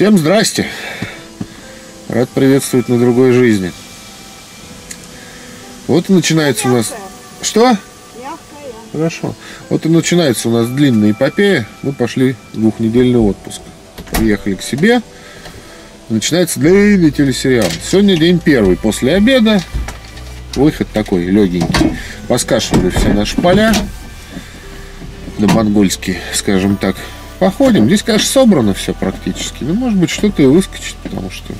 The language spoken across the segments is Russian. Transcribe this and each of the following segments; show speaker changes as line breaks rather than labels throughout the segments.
Всем здрасте. Рад приветствовать на другой жизни. Вот и начинается у нас... Что? Хорошо. Вот и начинается у нас длинная эпопея. Мы пошли в двухнедельный отпуск. Приехали к себе. Начинается длинный телесериал. Сегодня день первый после обеда. Выход такой легенький. Поскашивали все наши поля. На монгольские, скажем так. Походим. Здесь, конечно, собрано все практически. Но может быть что-то и выскочит, потому что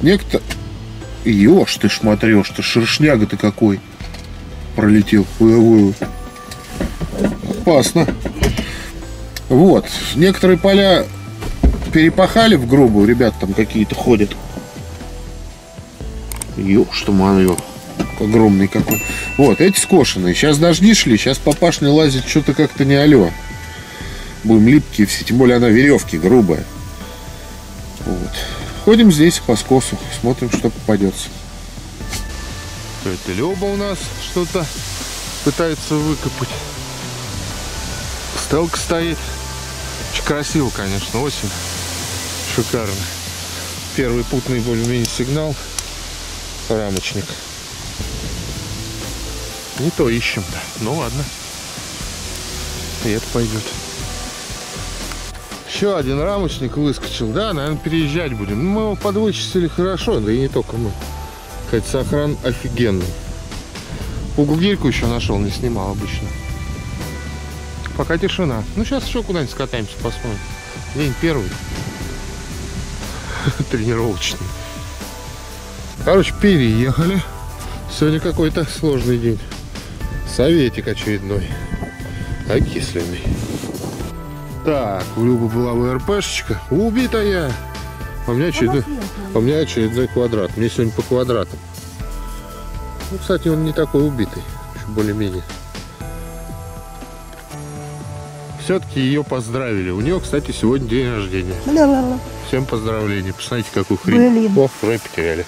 некто... Ешь ты ты шершняга ты какой пролетел. Ой, ой. Опасно. Вот. Некоторые поля перепахали в грубую. Ребят там какие-то ходят. Ёж ты моё. Огромный какой. Вот, эти скошенные. Сейчас дожди шли, сейчас папашня лазит что-то как-то не алё. Будем липкие все, тем более она веревки грубая. Вот. Ходим здесь по скосу, смотрим, что попадется. Это Леба у нас что-то пытается выкопать. Стелка стоит. Очень красиво, конечно, осень. Шикарно. Первый путный более-менее сигнал. Рамочник. Не то ищем-то. Ну ладно. И это пойдет. Еще один рамочник выскочил. Да, наверное, переезжать будем. Ну, мы его подвычистили хорошо, да и не только мы. Хоть сохран офигенный. Угу-гирьку еще нашел, не снимал обычно. Пока тишина. Ну, сейчас еще куда-нибудь скатаемся, посмотрим. День первый. Тренировочный. Короче, переехали. Сегодня какой-то сложный день. Советик очередной. Окисленный. Так, у Любы была ВРПшечка. Убитая. А у меня очередной, а у меня очередной квадрат. Мне сегодня по квадратам. Ну, кстати, он не такой убитый. Еще более-менее. Все-таки ее поздравили. У нее, кстати, сегодня день рождения.
Ла-ла-ла.
Всем поздравления. Посмотрите, какую хрень.
Блин.
О, уже потеряли.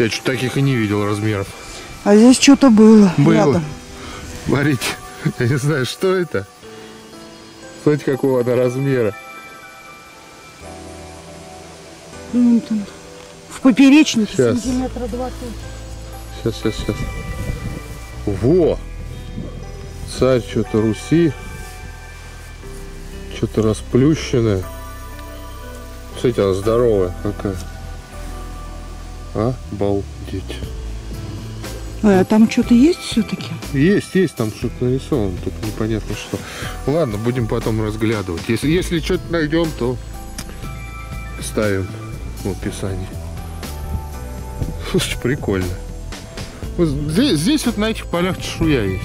Я что-то таких и не видел размеров.
А здесь что-то было,
Было.
рядом.
Смотрите, я не знаю, что это. Смотрите, какого она размера.
Ну, там В поперечнике
Сейчас.
сантиметра два тут.
Сейчас, сейчас, сейчас. Во! Царь что-то Руси. Что-то расплющенное. Смотрите, она здоровая какая. Обалдеть.
А там что-то есть все-таки?
Есть, есть там что-то нарисовано, только непонятно что. Ладно, будем потом разглядывать. Если, если что-то найдем, то ставим в описании. Слушай, прикольно. Вот здесь, здесь вот на этих полях чешуя есть.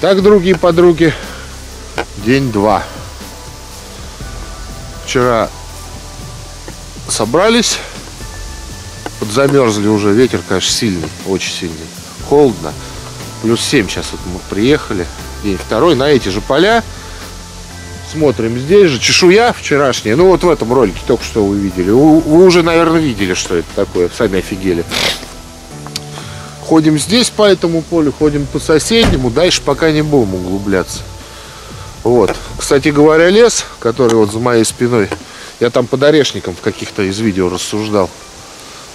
Итак, другие подруги, день два. Вчера собрались, подзамерзли уже, ветер, конечно, сильный, очень сильный, холодно. Плюс 7 сейчас вот мы приехали, день второй, на эти же поля. Смотрим здесь же, чешуя вчерашняя, ну вот в этом ролике только что вы видели. Вы, вы уже, наверное, видели, что это такое, сами офигели. Ходим здесь по этому полю, ходим по соседнему, дальше пока не будем углубляться. Вот. Кстати говоря, лес, который вот за моей спиной, я там под орешником в каких-то из видео рассуждал.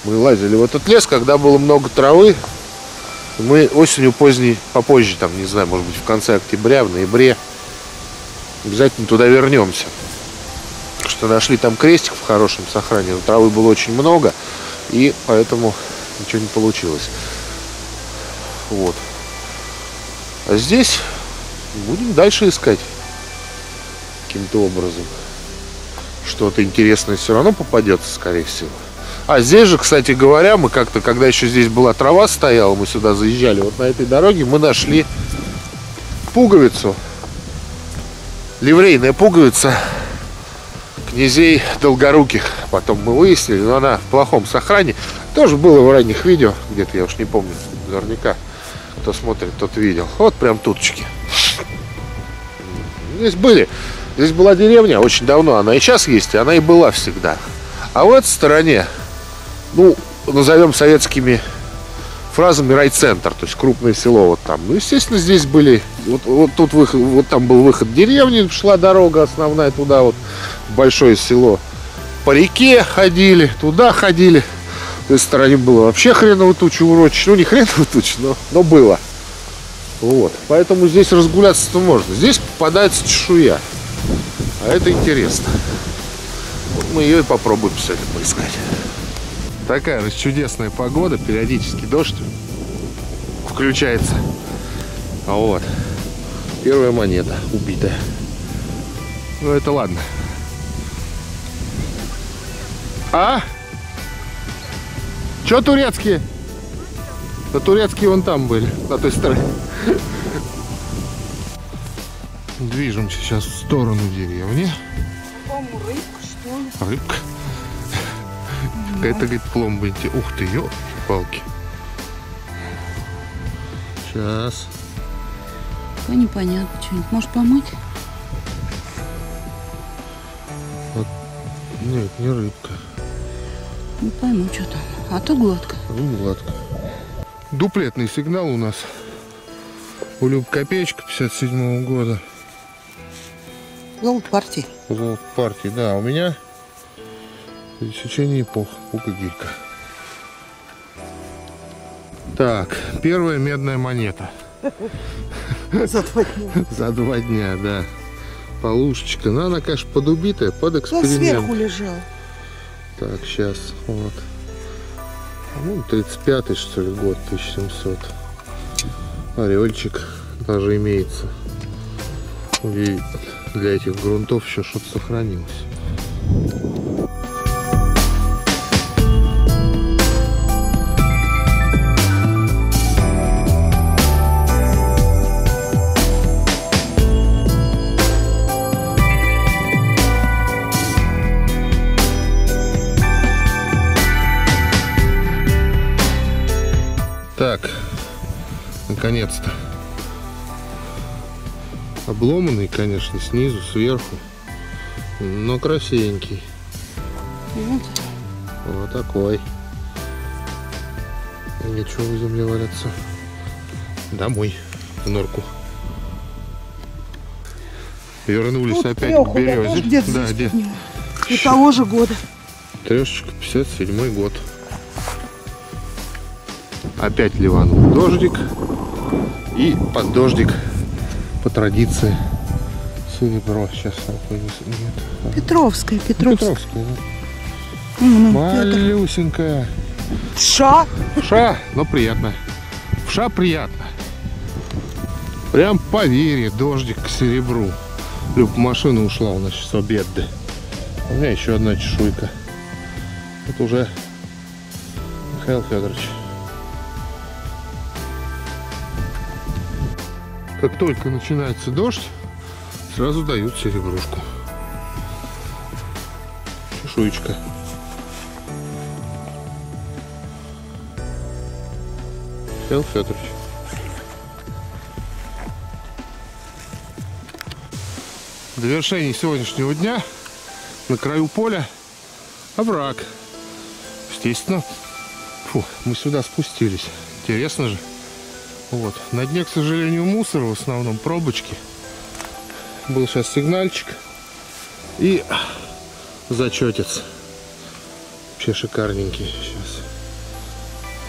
Мы лазили в этот лес, когда было много травы. Мы осенью поздней, попозже, там, не знаю, может быть, в конце октября, в ноябре, обязательно туда вернемся. Что нашли там крестик в хорошем сохранении, травы было очень много, и поэтому ничего не получилось. Вот. А здесь будем дальше искать каким-то образом. Что-то интересное все равно попадется, скорее всего. А здесь же, кстати говоря, мы как-то, когда еще здесь была трава стояла, мы сюда заезжали, вот на этой дороге мы нашли пуговицу. Ливрейная пуговица князей Долгоруких. Потом мы выяснили, но она в плохом сохране. Тоже было в ранних видео, где-то я уж не помню, наверняка. Кто смотрит, тот видел. Вот прям туточки. Здесь были. Здесь была деревня очень давно. Она и сейчас есть, и она и была всегда. А в этой стороне, ну, назовем советскими фразами райцентр, то есть крупное село вот там. Ну, естественно, здесь были, вот, вот тут выход, вот там был выход деревни, шла дорога основная туда вот, в большое село. По реке ходили, туда ходили. В этой стороне было вообще хреново туча урочищ. Ну, не хреново туча, но, но было. Вот. Поэтому здесь разгуляться-то можно. Здесь попадается чешуя. А это интересно. Вот мы ее и попробуем сегодня поискать. Такая чудесная погода, периодически дождь включается. А вот, первая монета убитая. Ну это ладно. А? Че турецкие? Да турецкие вон там были, на той стороне. Движемся сейчас в сторону деревни.
По-моему, рыбка, что ли?
Рыбка. Какая-то, говорит, пломба. Ух ты, елки-палки. Сейчас.
Ну, непонятно, что-нибудь. Может, помыть?
Нет, не рыбка.
Не пойму, что там. А то гладко.
Ну, гладко. Дуплетный сигнал у нас. У Люб Копеечка 57 года.
Золото партии.
Золото партии, да. У меня пересечение эпох. Пука-гилька. Так, первая медная монета.
За два дня.
За два дня, да. Полушечка. Ну, она, конечно, подубитая, под
Да
эксперимент.
сверху лежал.
Так, сейчас, вот. Ну, 35-й, что ли, год, 1700. Орельчик даже имеется. И для этих грунтов еще что-то сохранилось. Наконец-то. Обломанный, конечно, снизу, сверху. Но красивенький.
Вот.
Вот такой. Ничего в земле валяться. Домой, в норку. Вернулись
Тут
опять к березе.
где-то
Да, где?
И того же года.
Трешечка, 57 год. Опять ливанул дождик. И под дождик, по традиции, серебро. Сейчас нет. а,
Петровская, Петровская.
Петровская, да.
Ну, ну.
Малюсенькая.
Ша.
Вша, но приятно. Вша приятно. Прям поверье, дождик к серебру. Люб, машина ушла у нас сейчас обед. У меня еще одна чешуйка. Это уже Михаил Федорович. Как только начинается дождь, сразу дают серебрушку. Чешуечка. Михаил Федорович. В довершении сегодняшнего дня на краю поля овраг. Естественно, фу, мы сюда спустились. Интересно же. Вот. На дне, к сожалению, мусор, в основном пробочки. Был сейчас сигнальчик. И зачетец. Вообще шикарненький. Сейчас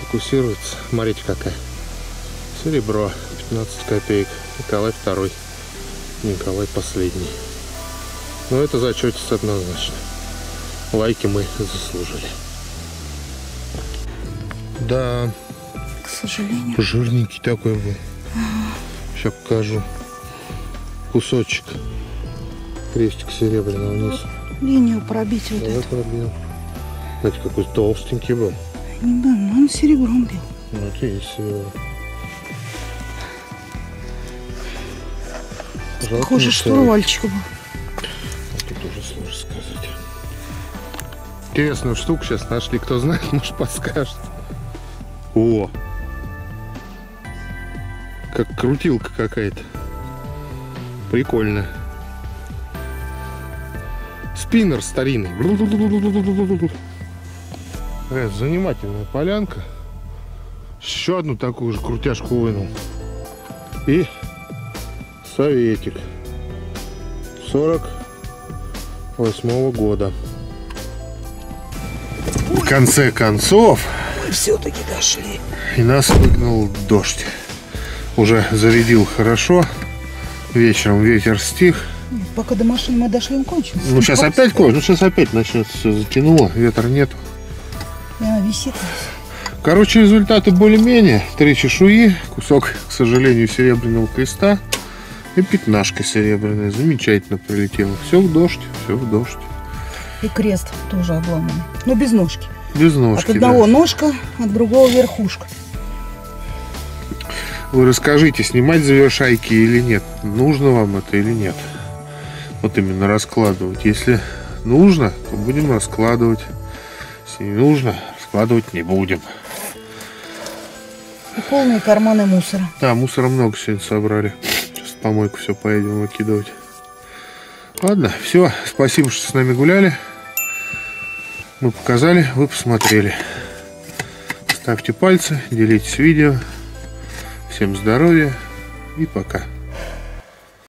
фокусируется. Смотрите какая. Серебро. 15 копеек. Николай второй. Николай последний. Но это зачетец однозначно. Лайки мы заслужили. Да,
сожалению.
Жирненький такой был. Сейчас покажу. Кусочек. Крестик серебряного вниз.
Линию пробить вот
Давай
эту.
пробьем. Знаете, какой толстенький был.
Не был, но он серебром бил.
Ну, это и серебро. Жалко,
Похоже, что
целый.
рвальчик был.
А Тут уже сложно сказать. Интересную штуку сейчас нашли. Кто знает, может подскажет. О! Как крутилка какая-то. Прикольно. Спиннер старинный. Такая занимательная полянка. Еще одну такую же крутяшку вынул. И советик. 48 года. В конце концов,
Мы все-таки дошли.
и нас выгнал дождь. Уже зарядил хорошо. Вечером ветер стих.
Нет, пока до машины мы дошли, он кончился.
Ну сейчас опять кое, ну сейчас опять начнется все затянуло, ветра нет.
А, висит.
Короче, результаты более-менее. Три чешуи, кусок, к сожалению, серебряного креста и пятнашка серебряная. Замечательно прилетела. Все в дождь, все в дождь.
И крест тоже обломанный. Но без ножки.
Без ножки.
от одного
да.
ножка, от другого верхушка.
Вы расскажите, снимать завершайки или нет? Нужно вам это или нет? Вот именно раскладывать. Если нужно, то будем раскладывать. Если не нужно, раскладывать не будем.
И полные карманы мусора.
Да, мусора много сегодня собрали. Сейчас в помойку все поедем выкидывать. Ладно, все. Спасибо, что с нами гуляли. Мы показали, вы посмотрели. Ставьте пальцы, делитесь видео. Всем здоровья и пока.